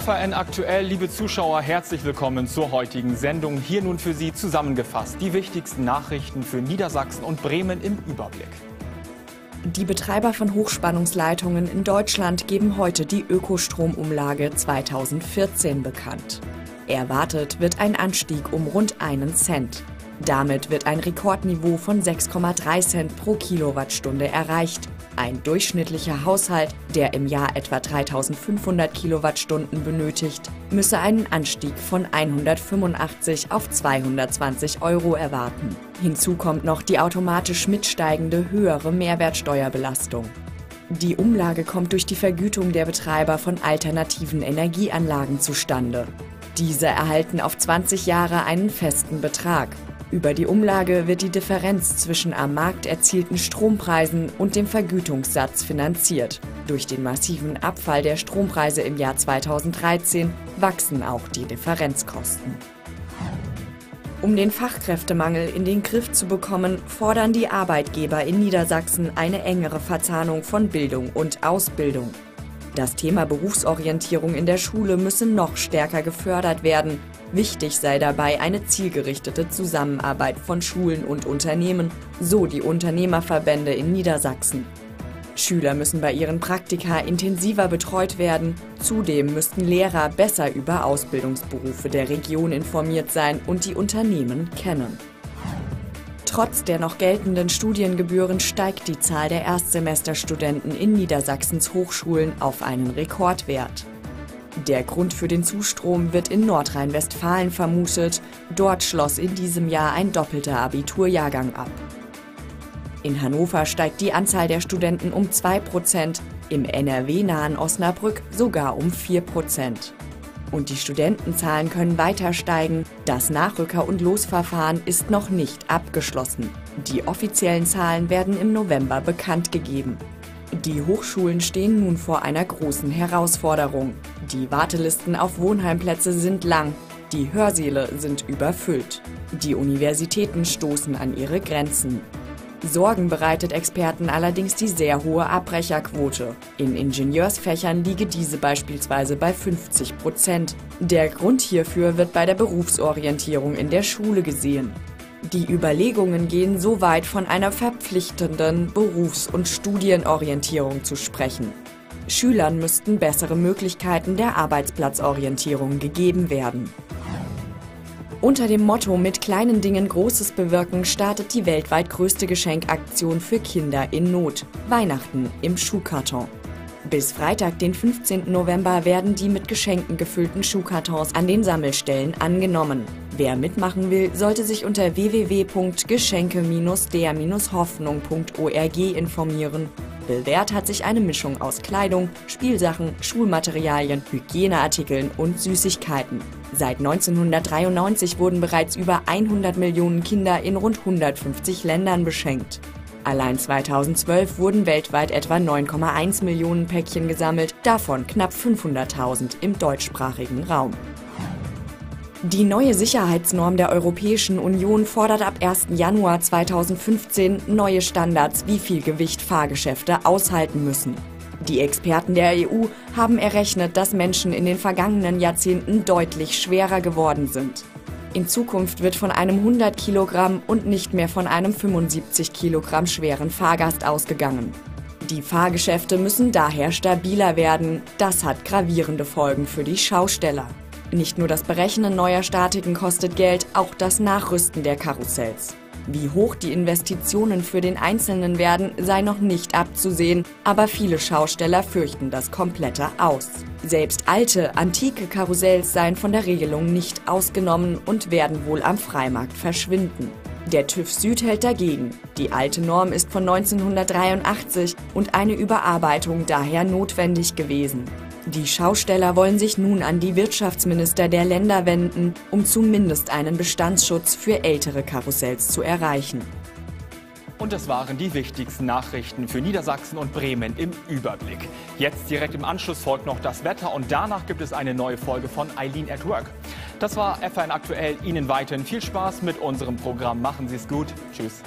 FAN aktuell, liebe Zuschauer, herzlich willkommen zur heutigen Sendung. Hier nun für Sie zusammengefasst die wichtigsten Nachrichten für Niedersachsen und Bremen im Überblick. Die Betreiber von Hochspannungsleitungen in Deutschland geben heute die Ökostromumlage 2014 bekannt. Erwartet wird ein Anstieg um rund einen Cent. Damit wird ein Rekordniveau von 6,3 Cent pro Kilowattstunde erreicht. Ein durchschnittlicher Haushalt, der im Jahr etwa 3500 Kilowattstunden benötigt, müsse einen Anstieg von 185 auf 220 Euro erwarten. Hinzu kommt noch die automatisch mitsteigende höhere Mehrwertsteuerbelastung. Die Umlage kommt durch die Vergütung der Betreiber von alternativen Energieanlagen zustande. Diese erhalten auf 20 Jahre einen festen Betrag. Über die Umlage wird die Differenz zwischen am Markt erzielten Strompreisen und dem Vergütungssatz finanziert. Durch den massiven Abfall der Strompreise im Jahr 2013 wachsen auch die Differenzkosten. Um den Fachkräftemangel in den Griff zu bekommen, fordern die Arbeitgeber in Niedersachsen eine engere Verzahnung von Bildung und Ausbildung. Das Thema Berufsorientierung in der Schule müsse noch stärker gefördert werden. Wichtig sei dabei eine zielgerichtete Zusammenarbeit von Schulen und Unternehmen, so die Unternehmerverbände in Niedersachsen. Schüler müssen bei ihren Praktika intensiver betreut werden. Zudem müssten Lehrer besser über Ausbildungsberufe der Region informiert sein und die Unternehmen kennen. Trotz der noch geltenden Studiengebühren steigt die Zahl der Erstsemesterstudenten in Niedersachsens Hochschulen auf einen Rekordwert. Der Grund für den Zustrom wird in Nordrhein-Westfalen vermutet. Dort schloss in diesem Jahr ein doppelter Abiturjahrgang ab. In Hannover steigt die Anzahl der Studenten um 2% im NRW-nahen Osnabrück sogar um 4% und die Studentenzahlen können weiter steigen. Das Nachrücker- und Losverfahren ist noch nicht abgeschlossen. Die offiziellen Zahlen werden im November bekannt gegeben. Die Hochschulen stehen nun vor einer großen Herausforderung. Die Wartelisten auf Wohnheimplätze sind lang, die Hörsäle sind überfüllt. Die Universitäten stoßen an ihre Grenzen. Sorgen bereitet Experten allerdings die sehr hohe Abbrecherquote. In Ingenieursfächern liege diese beispielsweise bei 50 Prozent. Der Grund hierfür wird bei der Berufsorientierung in der Schule gesehen. Die Überlegungen gehen so weit, von einer verpflichtenden Berufs- und Studienorientierung zu sprechen. Schülern müssten bessere Möglichkeiten der Arbeitsplatzorientierung gegeben werden. Unter dem Motto Mit kleinen Dingen Großes bewirken startet die weltweit größte Geschenkaktion für Kinder in Not. Weihnachten im Schuhkarton. Bis Freitag, den 15. November, werden die mit Geschenken gefüllten Schuhkartons an den Sammelstellen angenommen. Wer mitmachen will, sollte sich unter www.geschenke-der-hoffnung.org informieren Bewährt hat sich eine Mischung aus Kleidung, Spielsachen, Schulmaterialien, Hygieneartikeln und Süßigkeiten. Seit 1993 wurden bereits über 100 Millionen Kinder in rund 150 Ländern beschenkt. Allein 2012 wurden weltweit etwa 9,1 Millionen Päckchen gesammelt, davon knapp 500.000 im deutschsprachigen Raum. Die neue Sicherheitsnorm der Europäischen Union fordert ab 1. Januar 2015 neue Standards, wie viel Gewicht Fahrgeschäfte aushalten müssen. Die Experten der EU haben errechnet, dass Menschen in den vergangenen Jahrzehnten deutlich schwerer geworden sind. In Zukunft wird von einem 100 Kilogramm und nicht mehr von einem 75 Kilogramm schweren Fahrgast ausgegangen. Die Fahrgeschäfte müssen daher stabiler werden. Das hat gravierende Folgen für die Schausteller. Nicht nur das Berechnen neuer Statiken kostet Geld, auch das Nachrüsten der Karussells. Wie hoch die Investitionen für den Einzelnen werden, sei noch nicht abzusehen, aber viele Schausteller fürchten das komplette Aus. Selbst alte, antike Karussells seien von der Regelung nicht ausgenommen und werden wohl am Freimarkt verschwinden. Der TÜV Süd hält dagegen. Die alte Norm ist von 1983 und eine Überarbeitung daher notwendig gewesen. Die Schausteller wollen sich nun an die Wirtschaftsminister der Länder wenden, um zumindest einen Bestandsschutz für ältere Karussells zu erreichen. Und das waren die wichtigsten Nachrichten für Niedersachsen und Bremen im Überblick. Jetzt direkt im Anschluss folgt noch das Wetter und danach gibt es eine neue Folge von Eileen at Work. Das war FAN aktuell. Ihnen weiterhin viel Spaß mit unserem Programm. Machen Sie es gut. Tschüss.